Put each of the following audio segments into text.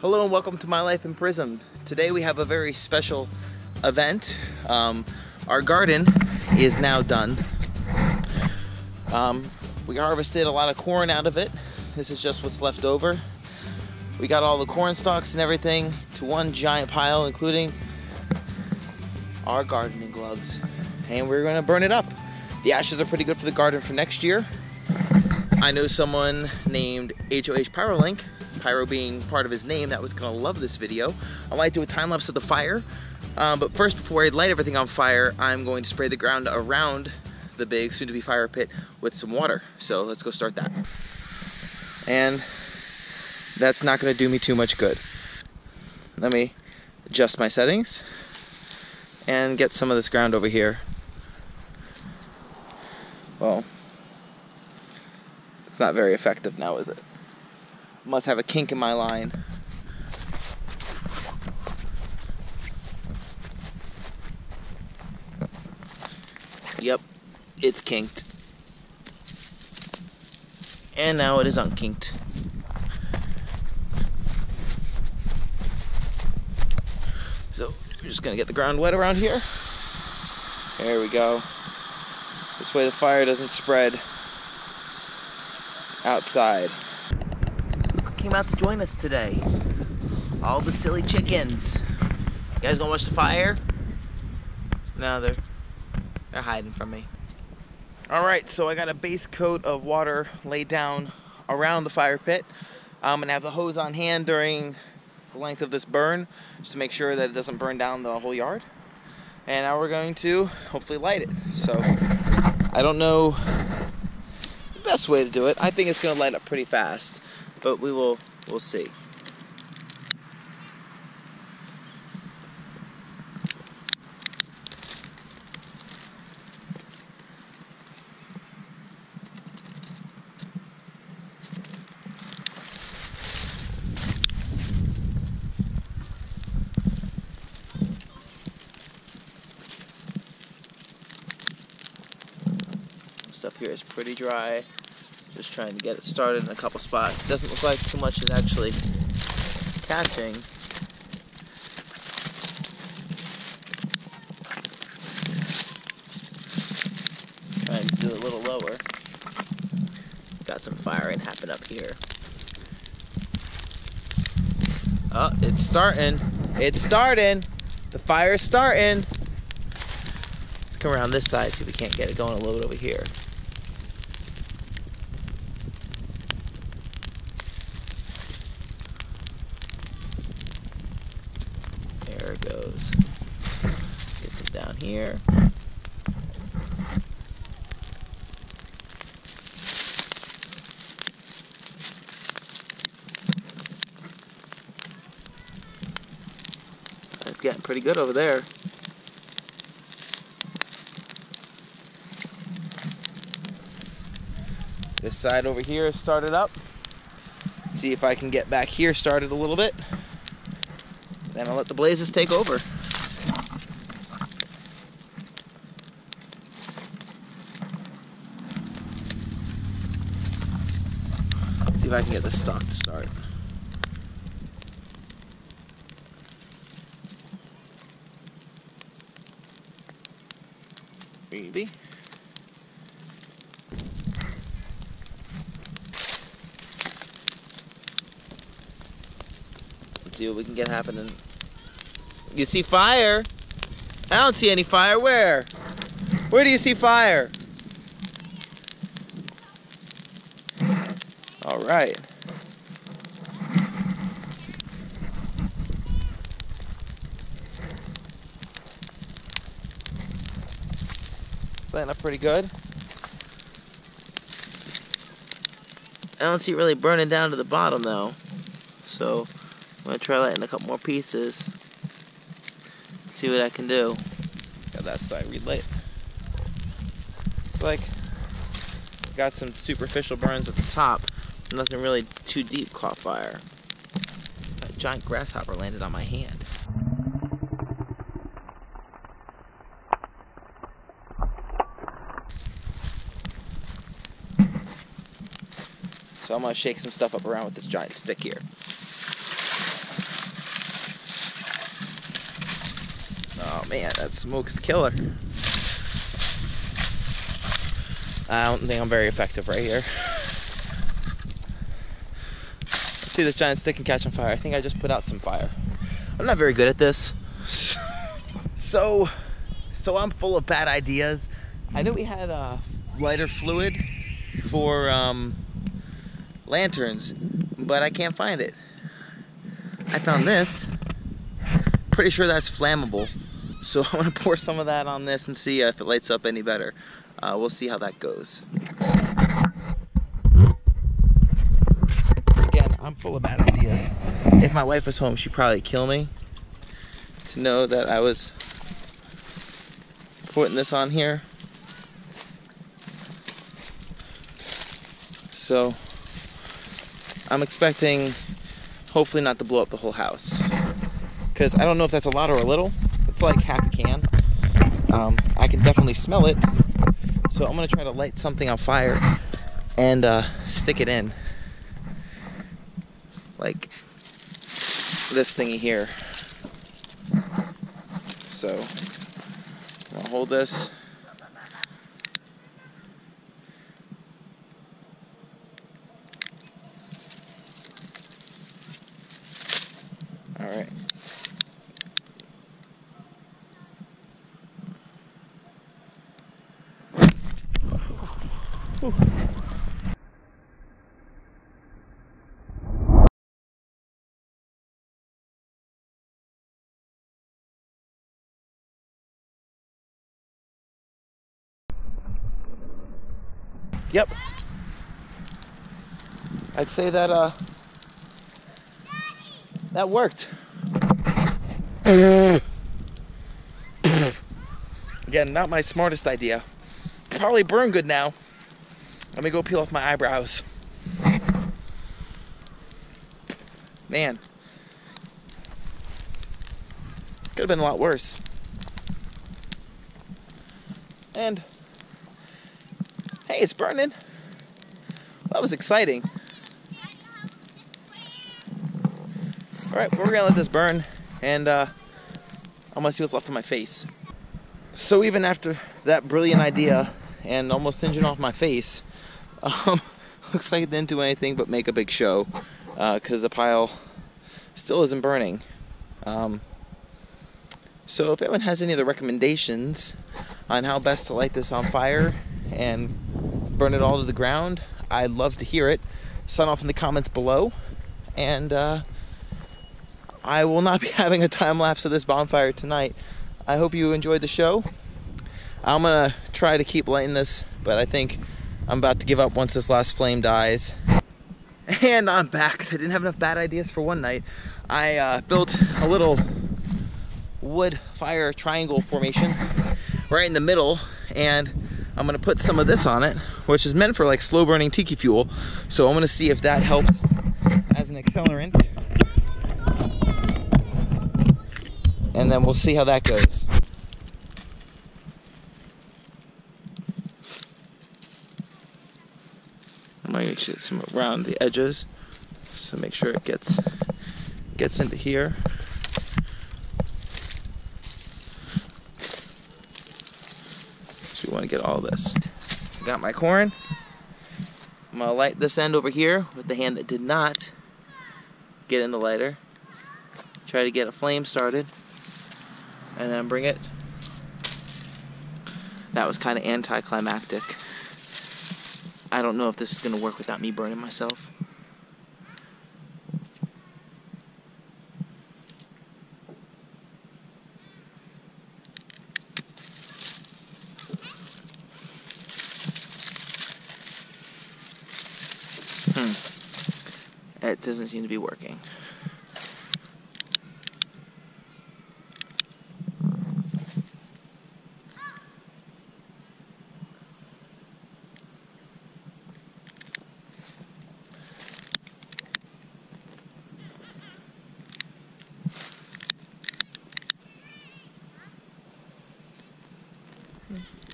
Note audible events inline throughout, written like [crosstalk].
Hello and welcome to My Life in Prism. Today we have a very special event. Um, our garden is now done. Um, we harvested a lot of corn out of it. This is just what's left over. We got all the corn stalks and everything to one giant pile, including our gardening gloves. And we're gonna burn it up. The ashes are pretty good for the garden for next year. I know someone named HOH Pyrolink, Pyro being part of his name, that was gonna love this video. I might do a time lapse of the fire. Um, but first, before I light everything on fire, I'm going to spray the ground around the big soon-to-be fire pit with some water. So let's go start that. And that's not gonna do me too much good. Let me adjust my settings and get some of this ground over here. Well, it's not very effective now, is it? Must have a kink in my line. Yep, it's kinked. And now it is unkinked. So, we're just gonna get the ground wet around here. There we go. This way the fire doesn't spread outside. Came out to join us today. All the silly chickens. You guys gonna watch the fire? No, they're they're hiding from me. All right, so I got a base coat of water laid down around the fire pit. I'm gonna have the hose on hand during the length of this burn, just to make sure that it doesn't burn down the whole yard. And now we're going to hopefully light it. So I don't know the best way to do it. I think it's gonna light up pretty fast, but we will we'll see. Stuff here is pretty dry. Just trying to get it started in a couple spots. It doesn't look like too much is actually catching. Trying to do it a little lower. Got some firing happen up here. Oh, it's starting. It's starting. The fire's starting. Come around this side, see if we can't get it going a little bit over here. There it goes. Get some down here. Oh, it's getting pretty good over there. This side over here is started up. See if I can get back here started a little bit. Then I'll let the blazes take over. See if I can get the stock to start. Maybe. Let's see what we can get happening. You see fire? I don't see any fire. Where? Where do you see fire? Right. It's lighting up pretty good. I don't see it really burning down to the bottom though. So I'm gonna try lighting a couple more pieces. See what I can do. Got that side relit. It's like got some superficial burns at the top. Nothing really too deep caught fire. A giant grasshopper landed on my hand. So I'm gonna shake some stuff up around with this giant stick here. Oh man, that smoke's killer. I don't think I'm very effective right here. [laughs] See this giant stick and catch on fire. I think I just put out some fire. I'm not very good at this. so, so I'm full of bad ideas. I knew we had uh, lighter fluid for um, lanterns, but I can't find it. I found this. Pretty sure that's flammable. So [laughs] I'm gonna pour some of that on this and see if it lights up any better. Uh, we'll see how that goes. I'm full of bad ideas. If my wife was home, she'd probably kill me to know that I was putting this on here. So I'm expecting hopefully not to blow up the whole house. Because I don't know if that's a lot or a little. It's like half a can. Um, I can definitely smell it. So I'm gonna try to light something on fire and uh, stick it in. Like this thingy here. So I'll hold this. All right. Whew. Yep. I'd say that uh that worked. Again, not my smartest idea. Probably burn good now. Let me go peel off my eyebrows. Man. Could have been a lot worse. And hey, it's burning. That was exciting. All right, we're gonna let this burn, and uh, I'm gonna see what's left on my face. So even after that brilliant idea and almost singeing off my face, [laughs] um, looks like it didn't do anything but make a big show because uh, the pile still isn't burning. Um, so if anyone has any other recommendations on how best to light this on fire and burn it all to the ground, I'd love to hear it. Sign off in the comments below, and uh, I will not [laughs] be having a time lapse of this bonfire tonight. I hope you enjoyed the show. I'm gonna try to keep lighting this, but I think I'm about to give up once this last flame dies. [laughs] And I'm back. I didn't have enough bad ideas for one night. I uh, built a little wood fire triangle formation right in the middle, and I'm gonna put some of this on it, which is meant for like slow burning tiki fuel. So I'm gonna see if that helps as an accelerant. And then we'll see how that goes. I might get some around the edges, so make sure it gets gets into here. So we want to get all this. Got my corn. I'm gonna light this end over here with the hand that did not get in the lighter. Try to get a flame started, and then bring it. That was kind of anticlimactic. I don't know if this is to work without me burning myself. It doesn't seem to be working.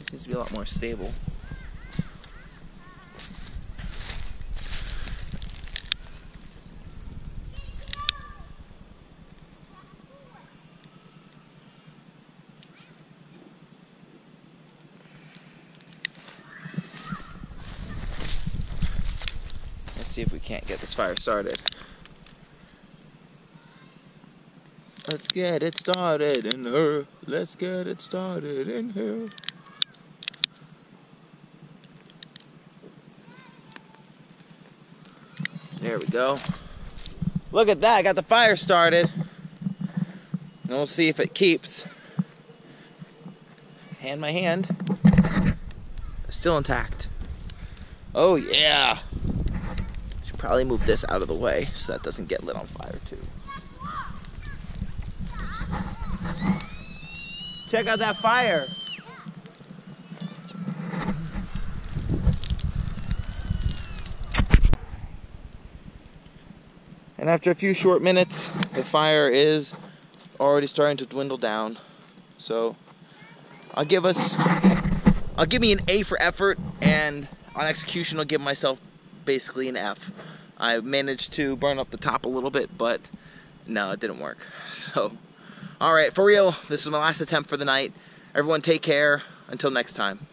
Seems to be a lot more stable. Can't get this fire started. Let's get it started in her. Let's get it started in here. There we go. Look at that, I got the fire started. And we'll see if it keeps. Hand my hand. Still intact. Oh yeah. Probably move this out of the way so that doesn't get lit on fire too. Check out that fire. And after a few short minutes, the fire is already starting to dwindle down. So I'll give us, I'll give me an A for effort, and on execution, I'll give myself basically an F. I managed to burn up the top a little bit, but no, it didn't work. [laughs] So, all right, for real, this is my last attempt for the night. Everyone take care. Until next time.